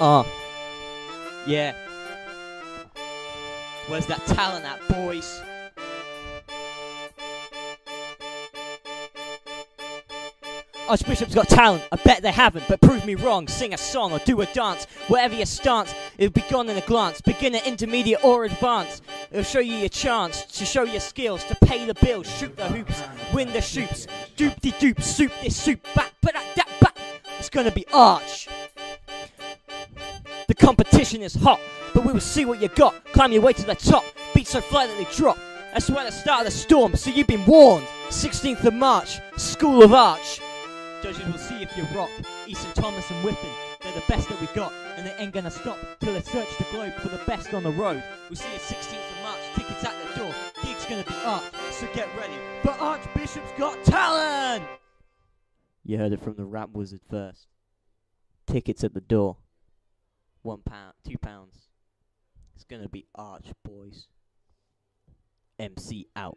Uh. Yeah. Where's that talent at, boys? Archbishop's got talent, I bet they haven't, but prove me wrong. Sing a song or do a dance, whatever your stance, it'll be gone in a glance. Beginner, intermediate, or advanced. It'll show you your chance to show your skills, to pay the bills, shoot the hoops, win the shoops. Doop de doop, soup this soup, back, but that back. It's gonna be arch. Competition is hot, but we will see what you got. Climb your way to the top, beats so fly that they drop. That's why the start of the storm, so you've been warned. 16th of March, School of Arch. Judges will see if you rock. Easton Thomas and Whippen, they're the best that we got, and they ain't gonna stop till they search the globe for the best on the road. We'll see you 16th of March, tickets at the door. Gig's gonna be Arch, so get ready. But Archbishop's got talent! You heard it from the rap wizard first. Tickets at the door. One pound, two pounds. It's gonna be Arch, boys. MC out.